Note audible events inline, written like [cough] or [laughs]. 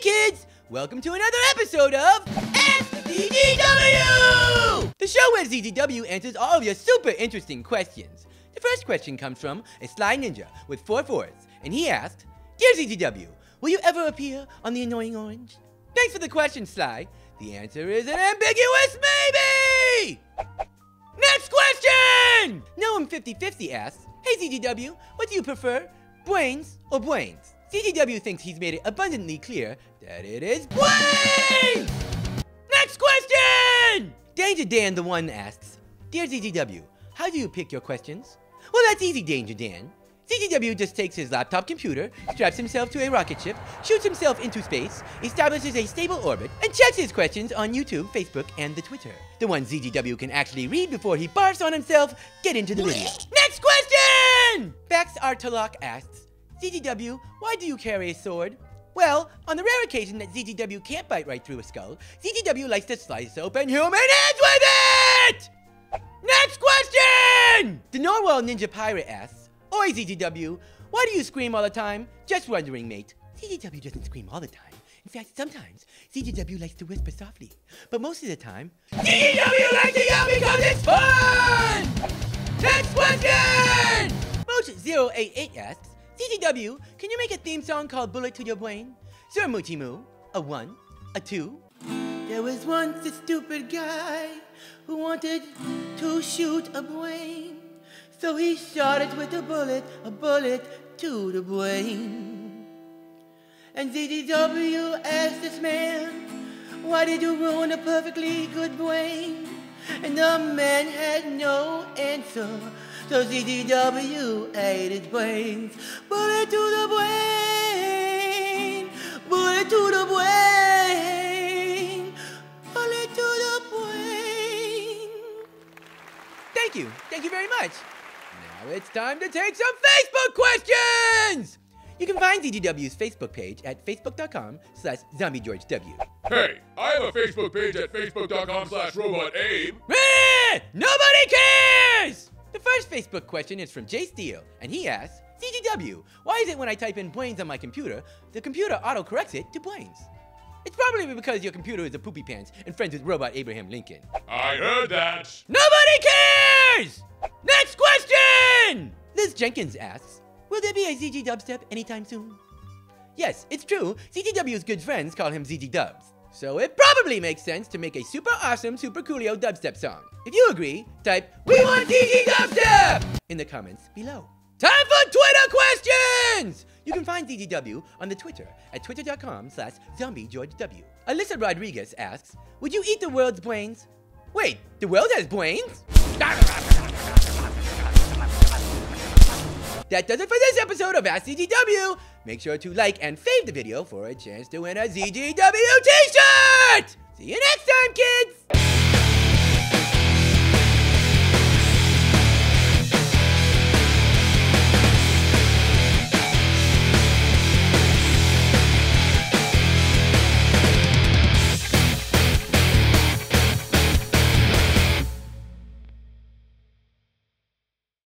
kids! Welcome to another episode of SZDW! The show where ZGW answers all of your super interesting questions. The first question comes from a Sly Ninja with four fours, and he asked, Dear ZGW, will you ever appear on The Annoying Orange? Thanks for the question, Sly. The answer is an ambiguous 5050 asks, Hey ZGW, what do you prefer, brains or brains? ZGW thinks he's made it abundantly clear that it is brains! Next question! Danger Dan the One asks, Dear ZGW, how do you pick your questions? Well, that's easy, Danger Dan. ZGW just takes his laptop computer, straps himself to a rocket ship, shoots himself into space, establishes a stable orbit, and checks his questions on YouTube, Facebook, and the Twitter. The ones ZGW can actually read before he barfs on himself. Get into the video. Next question! Bax Artalok asks, ZGW, why do you carry a sword? Well, on the rare occasion that ZGW can't bite right through a skull, ZGW likes to slice open human heads with it! Next question! The Norwell Ninja Pirate asks, Oi, ZGW, why do you scream all the time? Just wondering, mate. ZGW doesn't scream all the time. In fact, sometimes ZGW likes to whisper softly. But most of the time, ZGW likes to yell because it's fun! Next question! Moch088 asks, ZGW, can you make a theme song called Bullet to Your Brain? Sir Moochie a one, a two. There was once a stupid guy who wanted to shoot a brain. So he shot it with a bullet, a bullet to the brain. And ZGW asked this man, why did you ruin a perfectly good brain? And the man had no answer. So ZGW ate his brains. Bullet to the brain, bullet to the brain, bullet to the brain. Thank you. Thank you very much. Now it's time to take some Facebook questions! You can find ZGW's Facebook page at facebook.com slash zombiegeorgew. Hey, I have a Facebook page at facebook.com slash robotabe. Nobody cares! The first Facebook question is from Jay Steele, and he asks, ZGW, why is it when I type in brains on my computer, the computer auto-corrects it to brains? It's probably because your computer is a poopy pants and friends with robot Abraham Lincoln. I heard that. Nobody cares! Next question! Liz Jenkins asks, Will there be a ZG dubstep anytime soon? Yes, it's true. ZGW's good friends call him ZG Dubs. So it probably makes sense to make a super awesome, super coolio dubstep song. If you agree, type We want ZG Dubstep in the comments below. Time for Twitter questions! You can find ZGW on the Twitter at twitter.com slash zombiegeorgew. Alyssa Rodriguez asks, Would you eat the world's brains? Wait, the world has brains? [laughs] That does it for this episode of Ask ZGW. Make sure to like and fave the video for a chance to win a ZGW t-shirt! See you next time, kids!